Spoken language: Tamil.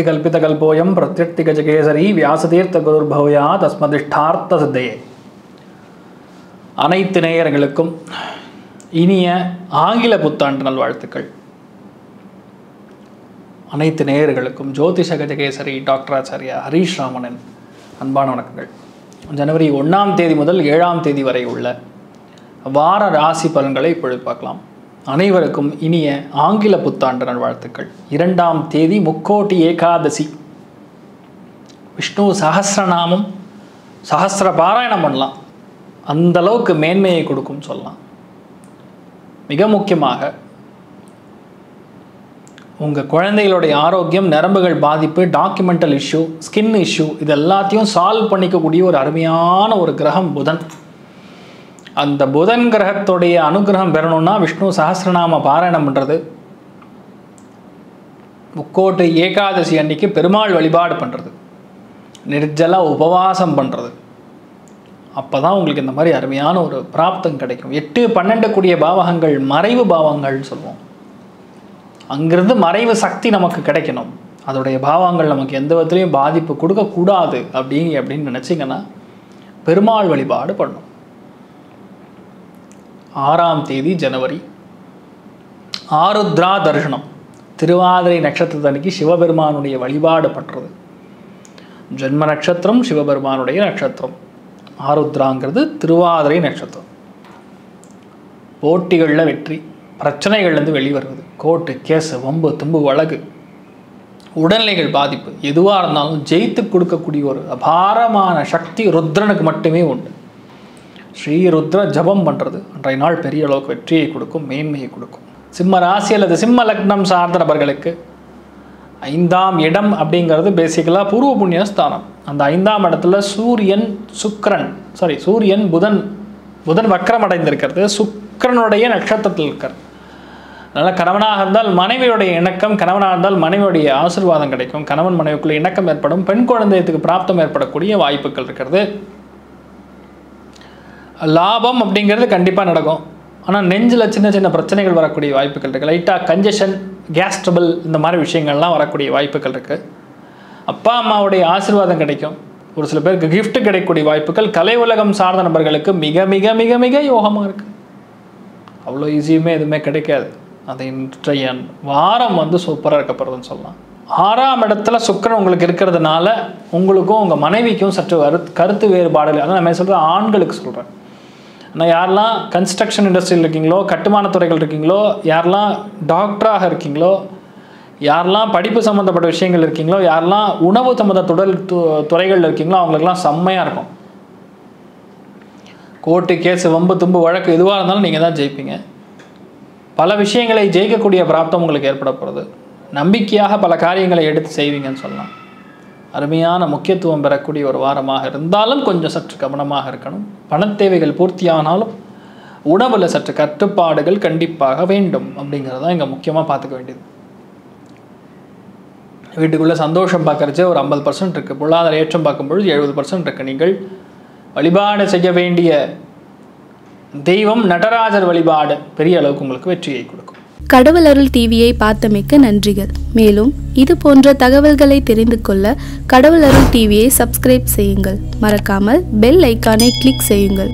அர்த்திகல்பிதகல்போயம் பிரத்யர்த்திகஜகேசரி வியாசதீர்த்த குருர்பவயா தஸ்மதிஷ்டார்த்த சித்தையே அனைத்து நேயர்களுக்கும் இனிய ஆங்கில புத்தாண்டு நல்வாழ்த்துக்கள். அனைத்து நேயர்களுக்கும் ஜோதிஷ கஜகேசரி டாக்டர் ஆச்சாரியா ஹரீஷ் ராமனின் அன்பான வணக்கங்கள். ஜனவரி ஒன்றாம் தேதி முதல் ஏழாம் தேதி வரை உள்ள வார ராசி பலன்களை இப்பொழுது பார்க்கலாம். அனைவருக்கும் இனிய ஆங்கில புத்தாண்டு நல்வாழ்த்துக்கள் இரண்டாம் தேதி முக்கோட்டி ஏகாதசி. விஷ்ணு சஹஸ்ரநாமம் சஹஸ்ர பாராயணம் பண்ணலாம். அந்த அளவுக்கு மேன்மையை கொடுக்கும் சொல்லலாம். மிக முக்கியமாக உங்கள் குழந்தைகளுடைய ஆரோக்கியம் நரம்புகள் பாதிப்பு டாக்குமெண்டல் இஷ்யூ ஸ்கின் இஷ்யூ இது எல்லாத்தையும் சால்வ் பண்ணிக்கக்கூடிய ஒரு அருமையான ஒரு கிரகம் புதன். அந்த புதன் கிரகத்துடைய அனுகிரகம் பெறணும்னா விஷ்ணு சஹஸ்ரநாம பாராயணம் பண்ணுறது முக்கோட்டு ஏகாதசி அன்னைக்கு பெருமாள் வழிபாடு பண்ணுறது நிர்ஜல உபவாசம் பண்ணுறது அப்போ தான் உங்களுக்கு இந்த மாதிரி அருமையான ஒரு பிராப்தம் கிடைக்கும். எட்டு பன்னெண்டு கூடிய பாவகங்கள் மறைவு பாவங்கள்னு சொல்லுவோம். அங்கிருந்து மறைவு சக்தி நமக்கு கிடைக்கணும். அதோடைய பாவங்கள் நமக்கு எந்த விதத்துலையும் பாதிப்பு கொடுக்கக்கூடாது அப்படி அப்படின்னு நினச்சிங்கன்னா பெருமாள் வழிபாடு பண்ணும் ஆறாம் தேதி ஜனவரி. ஆருத்ரா தர்ஷனம் திருவாதிரை நட்சத்திரத்தன்னைக்கு சிவபெருமானுடைய வழிபாடு பண்ணுறது ஜென்ம நட்சத்திரம் சிவபெருமானுடைய நட்சத்திரம். ஆருத்ராங்கிறது திருவாதிரை நட்சத்திரம். போட்டிகளில் வெற்றி பிரச்சனைகள்லேருந்து வெளிவருவது. கோர்ட்டு கேஸு வம்பு தும்பு வழக்கு. உடல்நிலைகள் பாதிப்பு. எதுவாக இருந்தாலும் ஜெயித்து கொடுக்கக்கூடிய ஒரு அபாரமான சக்தி ருத்ரனுக்கு மட்டுமே உண்டு. ஸ்ரீருத்ர ஜபம் பண்ணுறது அன்றைய நாள் பெரிய அளவுக்கு வெற்றியை கொடுக்கும் மேன்மையை கொடுக்கும். சிம்ம ராசி அல்லது சிம்ம லக்னம் சார்ந்த நபர்களுக்கு ஐந்தாம் இடம் அப்படிங்கிறது பேசிக்கலாக பூர்வ புண்ணிய ஸ்தானம். அந்த ஐந்தாம் இடத்துல சூரியன் சுக்கரன் சாரி சூரியன் புதன் புதன் வக்கரம் அடைந்திருக்கிறது சுக்கரனுடைய நட்சத்திரத்தில் இருக்கிறது அதனால் கணவனாக இருந்தால் மனைவியுடைய இணக்கம் கணவனாக இருந்தால் மனைவியுடைய ஆசிர்வாதம் கிடைக்கும். கணவன் மனைவிக்குள்ள இணக்கம் ஏற்படும். பெண் குழந்தையத்துக்கு பிராப்தம் ஏற்படக்கூடிய வாய்ப்புகள் இருக்கிறது. லாபம் அப்படிங்கிறது கண்டிப்பாக நடக்கும். ஆனால் நெஞ்சில் சின்ன சின்ன பிரச்சனைகள் வரக்கூடிய வாய்ப்புகள் இருக்குது லைட்டாக கஞ்சஷன் கேஸ் ட்ரபிள் இந்த மாதிரி விஷயங்கள்லாம் வரக்கூடிய வாய்ப்புகள் இருக்குது அப்பா அம்மாவுடைய ஆசீர்வாதம் கிடைக்கும். ஒரு சில பேருக்கு கிஃப்ட் கிடைக்கக்கூடிய வாய்ப்புகள். கலை உலகம் சார்ந்த நபர்களுக்கு மிக மிக மிக மிக யோகமாக இருக்குது அவ்வளோ ஈஸியுமே எதுவுமே கிடைக்காது. அது இன்றைய வாரம் வந்து சூப்பராக இருக்க போகிறதுன்னு சொல்லலாம். ஆறாம் இடத்துல சுக்கரன் உங்களுக்கு இருக்கிறதுனால உங்களுக்கும் உங்கள் மனைவிக்கும் சற்று கரு கருத்து வேறுபாடுகள் அதான் நம்ம சொல்கிற ஆண்களுக்கு சொல்கிறேன் ஆனால் யாரெல்லாம் கன்ஸ்ட்ரக்ஷன் இண்டஸ்ட்ரியில் இருக்கீங்களோ கட்டுமான துறைகள் இருக்கீங்களோ யாரெல்லாம் டாக்டராக இருக்கீங்களோ யாரெல்லாம் படிப்பு சம்மந்தப்பட்ட விஷயங்கள் இருக்கீங்களோ யாரெல்லாம் உணவு சம்மந்த தொடர் துறைகளில் இருக்கீங்களோ அவங்களுக்குலாம் செம்மையாக இருக்கும். கோர்ட்டு கேஸு வம்பு தும்பு வழக்கு எதுவாக இருந்தாலும் நீங்கள் தான் ஜெயிப்பீங்க. பல விஷயங்களை ஜெயிக்கக்கூடிய பிராப்தம் உங்களுக்கு ஏற்பட போகிறது நம்பிக்கையாக பல காரியங்களை எடுத்து செய்வீங்கன்னு சொல்லலாம். அருமையான முக்கியத்துவம் பெறக்கூடிய ஒரு வாரமாக இருந்தாலும் கொஞ்சம் சற்று கவனமாக இருக்கணும். பணத் தேவைகள் பூர்த்தியானாலும் உணவில் சற்று கட்டுப்பாடுகள் கண்டிப்பாக வேண்டும் அப்படிங்கிறது தான் இங்கே முக்கியமாக பார்த்துக்க வேண்டியது. வீட்டுக்குள்ளே சந்தோஷம் பார்க்குறச்சே ஒரு ஐம்பது பர்சன்ட் இருக்குது பொருளாதார ஏற்றம் பார்க்கும்பொழுது எழுபது பர்சன்ட் இருக்குது நீங்கள் வழிபாடு செய்ய வேண்டிய தெய்வம் நடராஜர் வழிபாடு பெரிய அளவுக்கு உங்களுக்கு வெற்றியை கொடுக்கும். கடவுள் அருள் டிவியை பார்த்தமைக்கு நன்றிகள். மேலும் இது போன்ற தகவல்களை தெரிந்து கொள்ள கடவுள் அருள் டிவியை சப்ஸ்கிரைப் செய்யுங்கள். மறக்காமல் பெல் ஐக்கானை கிளிக் செய்யுங்கள்.